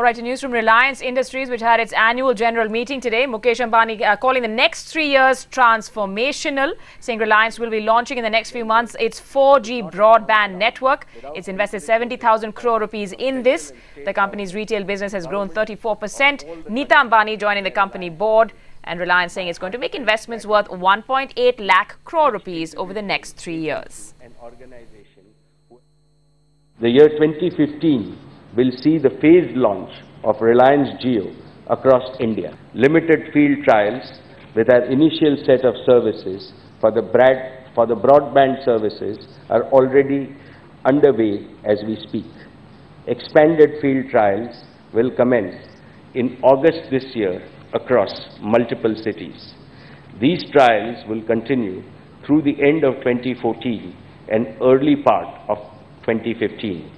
All right, news from Reliance Industries, which had its annual general meeting today. Mukesh Ambani uh, calling the next three years transformational, saying Reliance will be launching in the next few months its 4G broadband network. It's invested 70,000 crore rupees in this. The company's retail business has grown 34%. Nita Ambani joining the company board. And Reliance saying it's going to make investments worth 1.8 lakh crore rupees over the next three years. The year 2015 will see the phased launch of Reliance Jio across India. Limited field trials with our initial set of services for the, for the broadband services are already underway as we speak. Expanded field trials will commence in August this year across multiple cities. These trials will continue through the end of 2014 and early part of 2015.